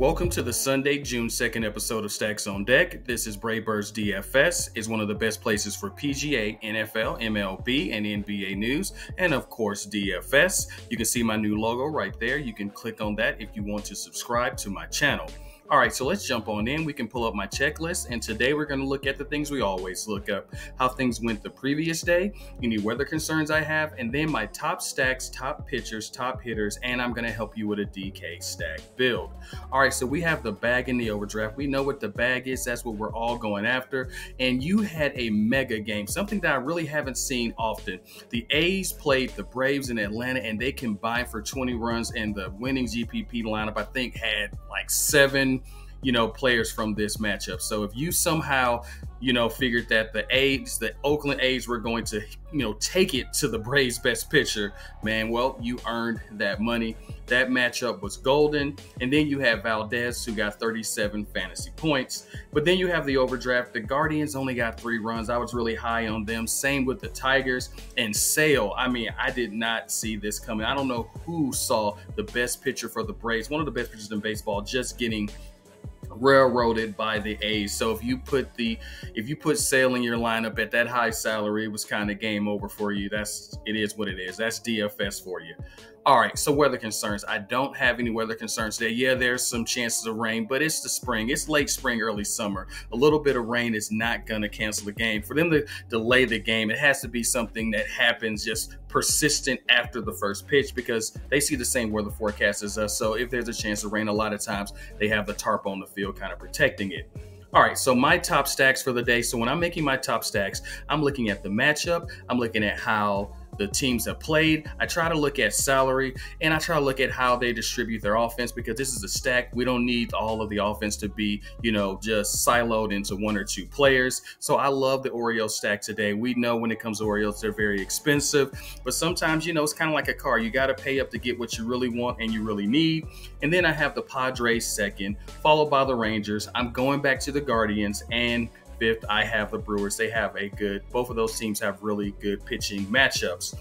Welcome to the Sunday, June 2nd episode of Stacks on Deck. This is Brave Birds DFS. is one of the best places for PGA, NFL, MLB, and NBA news, and of course DFS. You can see my new logo right there. You can click on that if you want to subscribe to my channel. All right, so let's jump on in. We can pull up my checklist, and today we're going to look at the things we always look up how things went the previous day, any weather concerns I have, and then my top stacks, top pitchers, top hitters, and I'm going to help you with a DK stack build. All right, so we have the bag in the overdraft. We know what the bag is, that's what we're all going after. And you had a mega game, something that I really haven't seen often. The A's played the Braves in Atlanta, and they combined for 20 runs, and the winning GPP lineup, I think, had like seven you know, players from this matchup. So if you somehow, you know, figured that the A's, the Oakland A's were going to, you know, take it to the Braves best pitcher, man, well, you earned that money. That matchup was golden. And then you have Valdez, who got 37 fantasy points. But then you have the overdraft. The Guardians only got three runs. I was really high on them. Same with the Tigers and Sale. I mean, I did not see this coming. I don't know who saw the best pitcher for the Braves, one of the best pitchers in baseball, just getting railroaded by the A's. So if you put the if you put Sale in your lineup at that high salary, it was kind of game over for you. That's it is what it is. That's DFS for you. All right, so weather concerns. I don't have any weather concerns today. Yeah, there's some chances of rain, but it's the spring. It's late spring, early summer. A little bit of rain is not going to cancel the game. For them to delay the game, it has to be something that happens just persistent after the first pitch because they see the same weather forecast as us. So if there's a chance of rain, a lot of times they have the tarp on the field kind of protecting it. All right, so my top stacks for the day. So when I'm making my top stacks, I'm looking at the matchup, I'm looking at how the teams have played. I try to look at salary and I try to look at how they distribute their offense because this is a stack. We don't need all of the offense to be, you know, just siloed into one or two players. So I love the Orioles stack today. We know when it comes to Orioles, they're very expensive, but sometimes, you know, it's kind of like a car. You got to pay up to get what you really want and you really need. And then I have the Padres second, followed by the Rangers. I'm going back to the Guardians and fifth, I have the Brewers. They have a good, both of those teams have really good pitching matchups.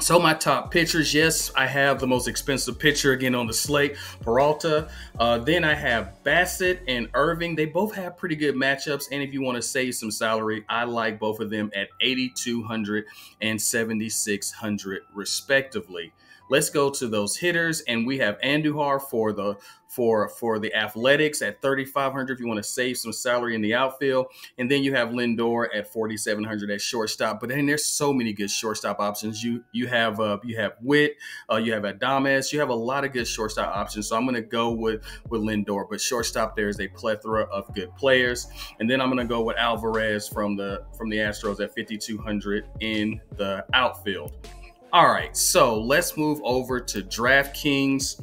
So my top pitchers, yes, I have the most expensive pitcher again on the slate, Peralta. Uh, then I have Bassitt and Irvin. They both have pretty good matchups, and if you want to save some salary, I like both of them at 8,200 and 7,600 respectively. Let's go to those hitters, and we have Andujar for the for for the Athletics at 3,500 if you want to save some salary in the outfield, and then you have Lindor at 4,700 at shortstop. But then there's so many good shortstop options. You you have uh, you have Witt, uh, you have Adames, you have a lot of good shortstop options. So I'm going to go with with Lindor, but shortstop there is a plethora of good players, and then I'm going to go with Alvarez from the from the Astros at 5,200 in the outfield. All right, so let's move over to DraftKings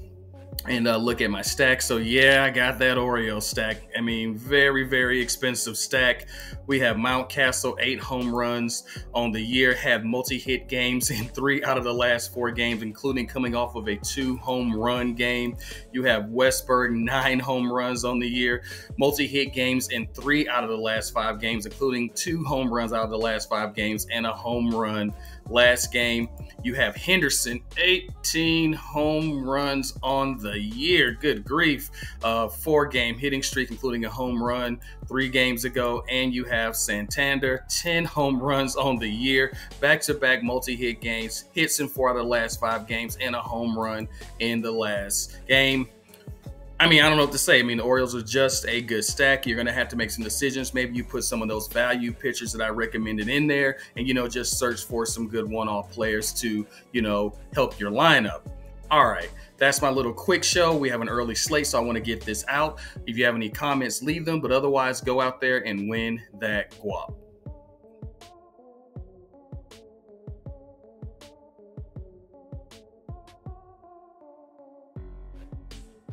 and uh, look at my stack. So yeah, I got that Oreo stack. I mean, very, very expensive stack. We have Mountcastle, eight home runs on the year, had multi-hit games in three out of the last four games, including coming off of a two home run game. You have Westburg, nine home runs on the year, multi-hit games in three out of the last five games, including two home runs out of the last five games and a home run last game. You have Henderson, 18 home runs on the year. Good grief. Uh, four game hitting streak, including a home run three games ago. And you have Santander, 10 home runs on the year, back to back multi hit games, hits in four of the last five games, and a home run in the last game. I mean, I don't know what to say. I mean, the Orioles are just a good stack. You're going to have to make some decisions. Maybe you put some of those value pitchers that I recommended in there and, you know, just search for some good one off players to, you know, help your lineup. All right, that's my little quick show. We have an early slate, so I want to get this out. If you have any comments, leave them. But otherwise, go out there and win that guap.